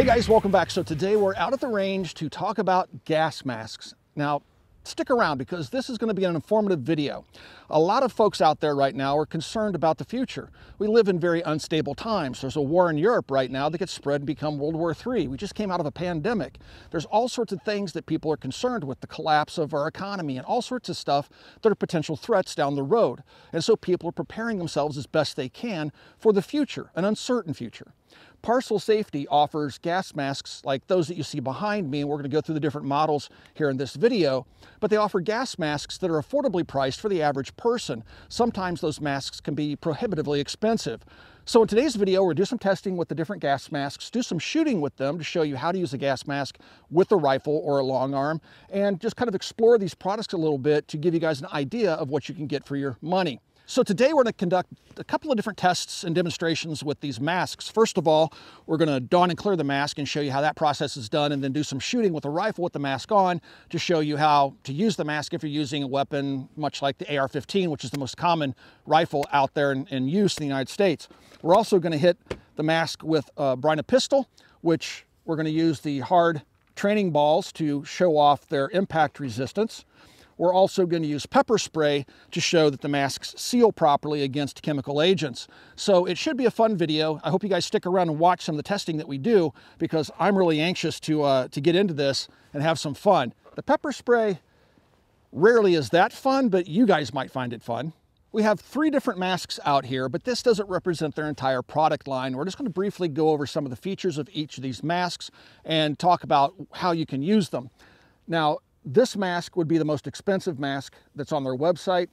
Hey guys, welcome back. So today we're out at the range to talk about gas masks. Now, stick around because this is going to be an informative video. A lot of folks out there right now are concerned about the future. We live in very unstable times. There's a war in Europe right now that could spread and become World War III. We just came out of a pandemic. There's all sorts of things that people are concerned with, the collapse of our economy and all sorts of stuff that are potential threats down the road. And so people are preparing themselves as best they can for the future, an uncertain future. Parcil Safety offers gas masks like those that you see behind me, and we're going to go through the different models here in this video, but they offer gas masks that are affordably priced for the average person. Sometimes those masks can be prohibitively expensive. So in today's video, we'll do some testing with the different gas masks, do some shooting with them to show you how to use a gas mask with a rifle or a long arm, and just kind of explore these products a little bit to give you guys an idea of what you can get for your money. So today we're going to conduct a couple of different tests and demonstrations with these masks. First of all, we're going to don and clear the mask and show you how that process is done and then do some shooting with a rifle with the mask on to show you how to use the mask if you're using a weapon much like the AR-15, which is the most common rifle out there in, in use in the United States. We're also going to hit the mask with a Byrna pistol, which we're going to use the hard training balls to show off their impact resistance. We're also going to use pepper spray to show that the masks seal properly against chemical agents. So it should be a fun video. I hope you guys stick around and watch some of the testing that we do because I'm really anxious to, uh, to get into this and have some fun. The pepper spray rarely is that fun, but you guys might find it fun. We have three different masks out here, but this doesn't represent their entire product line. We're just going to briefly go over some of the features of each of these masks and talk about how you can use them. Now, this mask would be the most expensive mask that's on their website.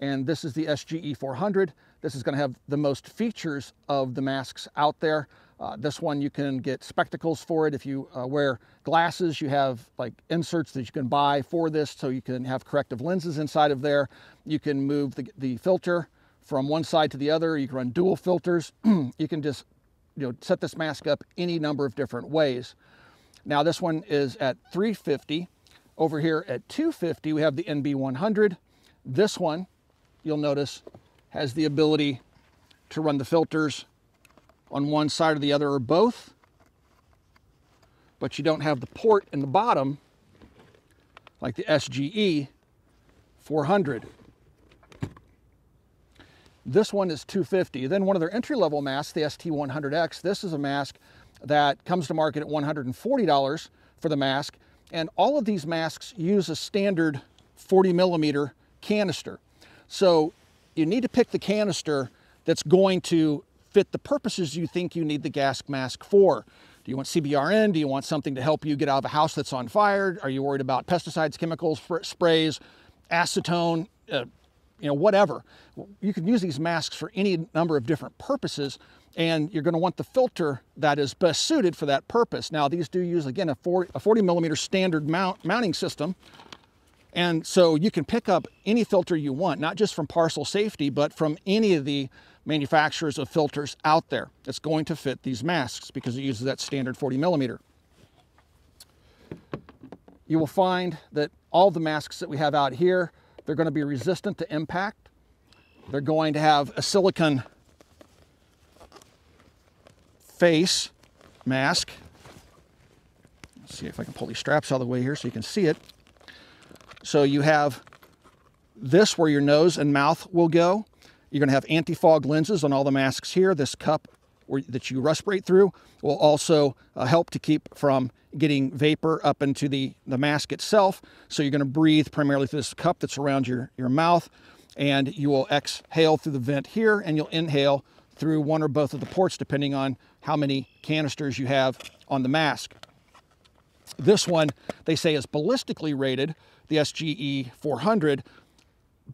And this is the SGE 400. This is gonna have the most features of the masks out there. Uh, this one, you can get spectacles for it. If you uh, wear glasses, you have like inserts that you can buy for this so you can have corrective lenses inside of there. You can move the, the filter from one side to the other. You can run dual filters. you can just you know, set this mask up any number of different ways. Now this one is at 350 over here at 250, we have the NB100. This one, you'll notice, has the ability to run the filters on one side or the other or both, but you don't have the port in the bottom like the SGE 400. This one is 250. Then one of their entry-level masks, the ST100X, this is a mask that comes to market at $140 for the mask. And all of these masks use a standard 40 millimeter canister. So you need to pick the canister that's going to fit the purposes you think you need the gas mask for. Do you want CBRN? Do you want something to help you get out of a house that's on fire? Are you worried about pesticides, chemicals, sprays, acetone, uh, you know, whatever. You can use these masks for any number of different purposes and you're going to want the filter that is best suited for that purpose. Now these do use again a 40, a 40 millimeter standard mount, mounting system and so you can pick up any filter you want, not just from Parcil Safety, but from any of the manufacturers of filters out there that's going to fit these masks because it uses that standard 40 millimeter. You will find that all the masks that we have out here, they're going to be resistant to impact. They're going to have a silicone face mask. Let's see if I can pull these straps out of the way here so you can see it. So you have this where your nose and mouth will go. You're going to have anti-fog lenses on all the masks here. This cup that you respirate through will also uh, help to keep from getting vapor up into the, the mask itself. So you're going to breathe primarily through this cup that's around your, your mouth and you will exhale through the vent here and you'll inhale through one or both of the ports depending on how many canisters you have on the mask. This one, they say is ballistically rated, the SGE 400.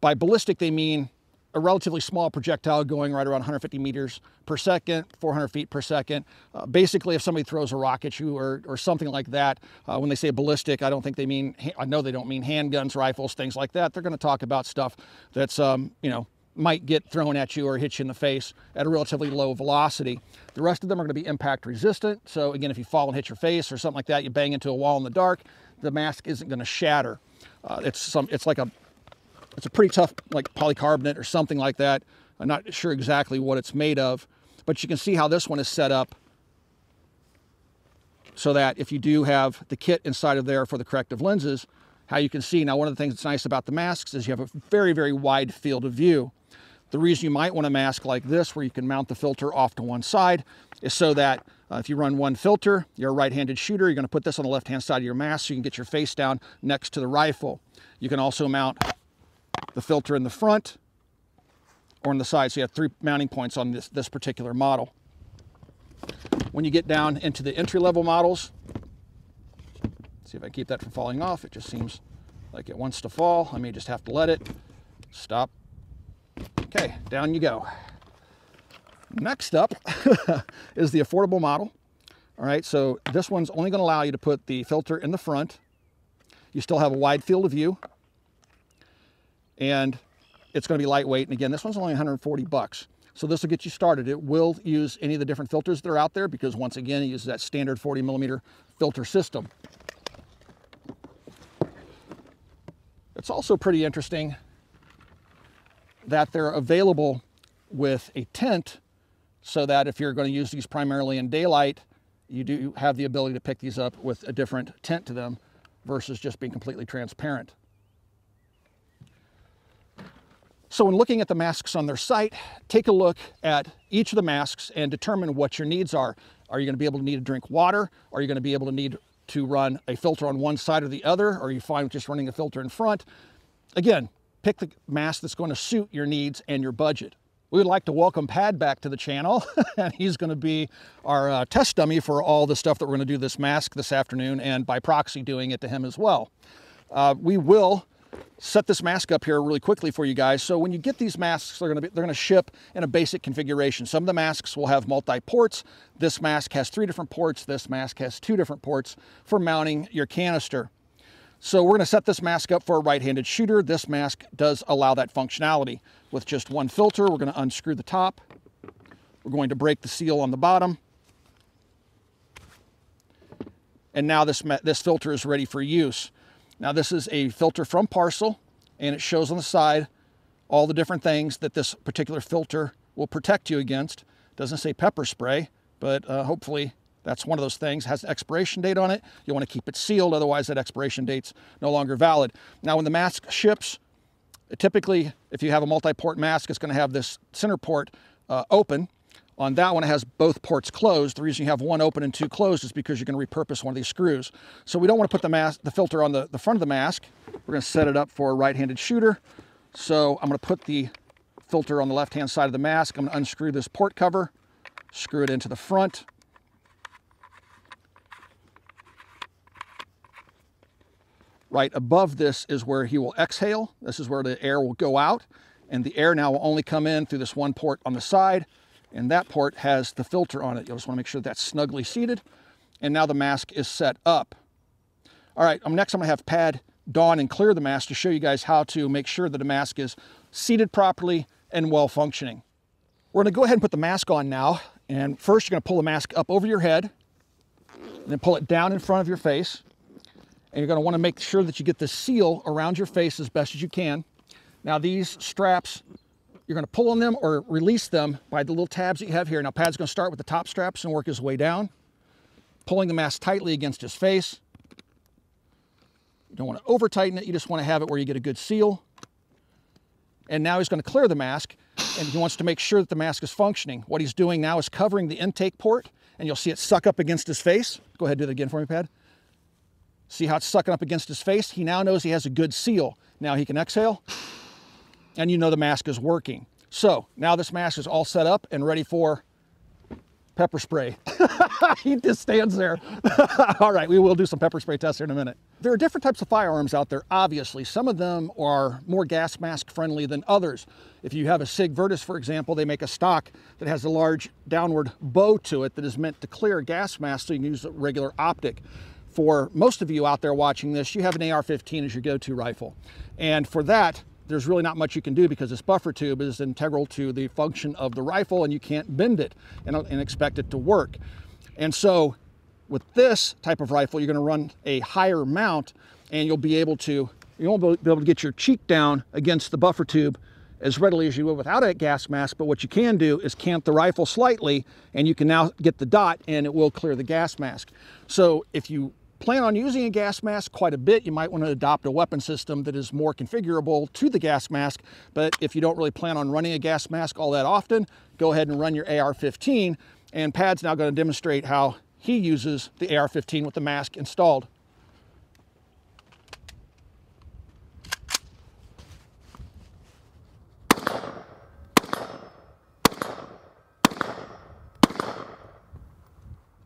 By ballistic, they mean a relatively small projectile going right around 150 meters per second, 400 feet per second. Uh, basically, if somebody throws a rock at you or, or something like that, uh, when they say ballistic, I don't think they mean, I know they don't mean handguns, rifles, things like that. They're going to talk about stuff that's, um, you know, might get thrown at you or hit you in the face at a relatively low velocity. The rest of them are going to be impact resistant. So again, if you fall and hit your face or something like that, you bang into a wall in the dark, the mask isn't going to shatter. Uh, it's some, it's like a, it's a pretty tough like polycarbonate or something like that. I'm not sure exactly what it's made of, but you can see how this one is set up so that if you do have the kit inside of there for the corrective lenses, how you can see. Now, one of the things that's nice about the masks is you have a very, very wide field of view. The reason you might want a mask like this, where you can mount the filter off to one side, is so that uh, if you run one filter, you're a right-handed shooter, you're gonna put this on the left-hand side of your mask so you can get your face down next to the rifle. You can also mount the filter in the front or on the side. So you have three mounting points on this, this particular model. When you get down into the entry-level models, see if I keep that from falling off. It just seems like it wants to fall. I may just have to let it. Stop. Okay, down you go. Next up is the affordable model. All right, so this one's only gonna allow you to put the filter in the front. You still have a wide field of view. And it's gonna be lightweight. And again, this one's only 140 bucks. So this will get you started. It will use any of the different filters that are out there because once again, it uses that standard 40 millimeter filter system. It's also pretty interesting that they're available with a tint so that if you're going to use these primarily in daylight, you do have the ability to pick these up with a different tint to them versus just being completely transparent. So when looking at the masks on their site, take a look at each of the masks and determine what your needs are. Are you going to be able to need to drink water? Are you going to be able to need to run a filter on one side or the other? Or are you fine with just running a filter in front? Again, pick the mask that's going to suit your needs and your budget. We would like to welcome Pad back to the channel, and he's going to be our uh, test dummy for all the stuff that we're going to do this mask this afternoon, and by proxy doing it to him as well. Uh, we will set this mask up here really quickly for you guys. So when you get these masks, they're going to be, they're going to ship in a basic configuration. Some of the masks will have multi ports. This mask has three different ports. This mask has two different ports for mounting your canister. So we're going to set this mask up for a right-handed shooter. This mask does allow that functionality. With just one filter, we're going to unscrew the top. We're going to break the seal on the bottom. And now this, this filter is ready for use. Now this is a filter from Parcil and it shows on the side all the different things that this particular filter will protect you against. Doesn't say pepper spray, but uh, hopefully that's one of those things. Has an expiration date on it. You want to keep it sealed, otherwise that expiration date's no longer valid. Now when the mask ships, typically if you have a multi-port mask, it's going to have this center port uh, open on that one, it has both ports closed. The reason you have one open and two closed is because you're going to repurpose one of these screws. So we don't want to put the, mask, the filter on the, the front of the mask. We're going to set it up for a right-handed shooter. So I'm going to put the filter on the left-hand side of the mask. I'm going to unscrew this port cover, screw it into the front. Right above this is where he will exhale. This is where the air will go out. And the air now will only come in through this one port on the side and that port has the filter on it. You'll just want to make sure that's snugly seated. And now the mask is set up. All right, um, next I'm to have Pad don and clear the mask to show you guys how to make sure that the mask is seated properly and well functioning. We're to go ahead and put the mask on now. And first you're to pull the mask up over your head, and then pull it down in front of your face. And you're going to want to make sure that you get the seal around your face as best as you can. Now these straps you're going to pull on them or release them by the little tabs that you have here. Now, Pad's going to start with the top straps and work his way down, pulling the mask tightly against his face. You don't want to over tighten it. You just want to have it where you get a good seal. And now he's going to clear the mask and he wants to make sure that the mask is functioning. What he's doing now is covering the intake port and you'll see it suck up against his face. Go ahead, and do that again for me, Pad. See how it's sucking up against his face? He now knows he has a good seal. Now he can exhale and you know the mask is working. So now this mask is all set up and ready for pepper spray. he just stands there. all right, we will do some pepper spray tests here in a minute. There are different types of firearms out there, obviously. Some of them are more gas mask friendly than others. If you have a SIG Virtus, for example, they make a stock that has a large downward bow to it that is meant to clear a gas mask so you can use a regular optic. For most of you out there watching this, you have an AR-15 as your go-to rifle. And for that, there's really not much you can do because this buffer tube is integral to the function of the rifle and you can't bend it and, and expect it to work. And so with this type of rifle, you're gonna run a higher mount and you'll be able to, you won't be able to get your cheek down against the buffer tube as readily as you would without a gas mask, but what you can do is cant the rifle slightly and you can now get the dot and it will clear the gas mask. So if you plan on using a gas mask quite a bit, you might want to adopt a weapon system that is more configurable to the gas mask. But if you don't really plan on running a gas mask all that often, go ahead and run your AR-15. And Pad's now going to demonstrate how he uses the AR-15 with the mask installed.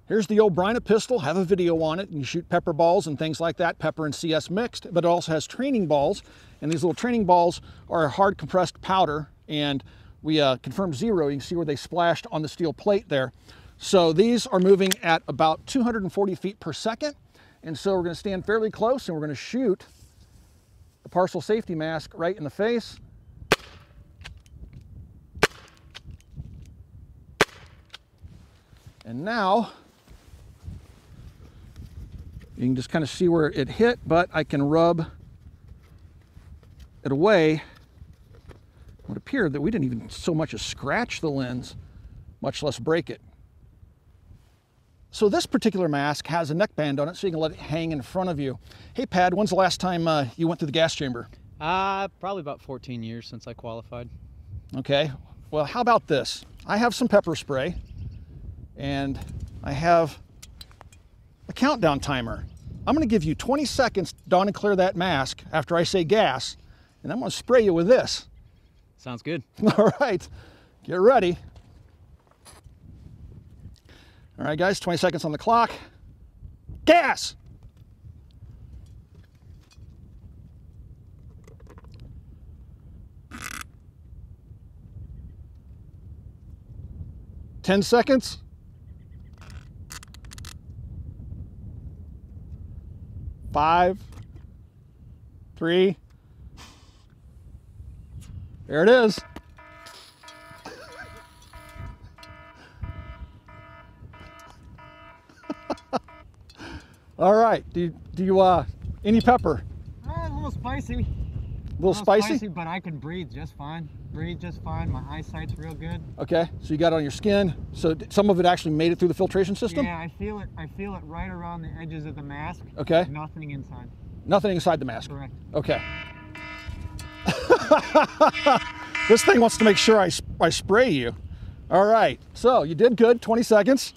Here's the Byrna pistol, have a video on it, and you shoot pepper balls and things like that, pepper and CS mixed, but it also has training balls, and these little training balls are hard compressed powder, and we uh, confirmed zero, you can see where they splashed on the steel plate there. So these are moving at about 240 feet per second, and so we're gonna stand fairly close and we're gonna shoot the Parcil safety mask right in the face. And now you can just kind of see where it hit, but I can rub it away. It would appear that we didn't even so much as scratch the lens, much less break it. So this particular mask has a neckband on it so you can let it hang in front of you. Hey Pad, when's the last time uh, you went through the gas chamber? Uh, probably about 14 years since I qualified. Okay, well how about this? I have some pepper spray and I have a countdown timer. I'm gonna give you 20 seconds to don and clear that mask after I say gas, and I'm gonna spray you with this. Sounds good. All right, get ready. All right, guys, 20 seconds on the clock. Gas! Ten seconds. Five, three. There it is. All right. Do you, do you uh any pepper? Uh, a little spicy. A little, little spicy? spicy? But I can breathe just fine. Breathe just fine. My eyesight's real good. Okay. So you got it on your skin. So some of it actually made it through the filtration system? Yeah, I feel it. I feel it right around the edges of the mask. Okay. Nothing inside. Nothing inside the mask. Correct. Okay. this thing wants to make sure I, I spray you. All right. So you did good. 20 seconds.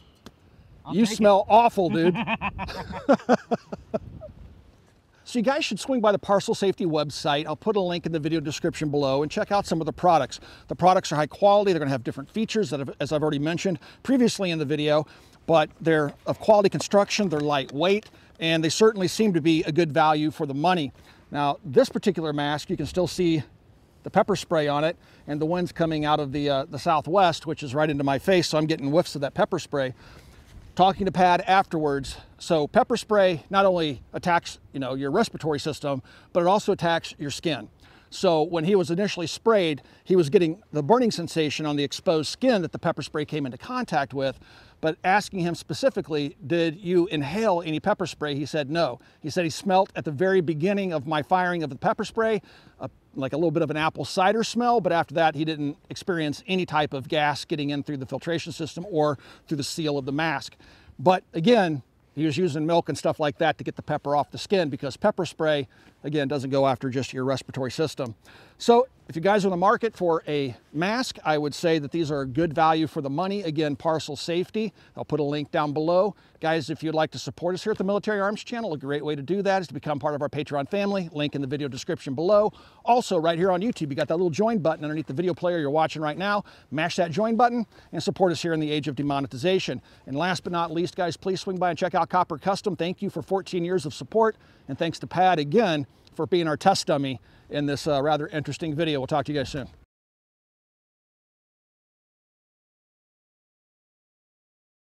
I'll you smell awful, dude. So you guys should swing by the Parcil Safety website. I'll put a link in the video description below and check out some of the products. The products are high quality. They're to have different features, that have, as I've already mentioned previously in the video, but they're of quality construction, they're lightweight, and they certainly seem to be a good value for the money. Now, this particular mask, you can still see the pepper spray on it, and the wind's coming out of the, uh, the southwest, which is right into my face, so I'm getting whiffs of that pepper spray talking to Pad afterwards. So pepper spray not only attacks, you know, your respiratory system, but it also attacks your skin. So when he was initially sprayed, he was getting the burning sensation on the exposed skin that the pepper spray came into contact with. But asking him specifically, did you inhale any pepper spray? He said no. He said he smelt at the very beginning of my firing of the pepper spray, a, like a little bit of an apple cider smell, but after that, he didn't experience any type of gas getting in through the filtration system or through the seal of the mask. But again, he was using milk and stuff like that to get the pepper off the skin because pepper spray, again, doesn't go after just your respiratory system. So if you guys are in the market for a mask, I would say that these are a good value for the money. Again, Parcil Safety. I'll put a link down below. Guys, if you'd like to support us here at the Military Arms Channel, a great way to do that is to become part of our Patreon family. Link in the video description below. Also, right here on YouTube, you got that little join button underneath the video player you're watching right now. Mash that join button and support us here in the age of demonetization. And last but not least, guys, please swing by and check out Copper Custom. Thank you for 14 years of support. And thanks to Pat again for being our test dummy in this uh, rather interesting video. We'll talk to you guys soon.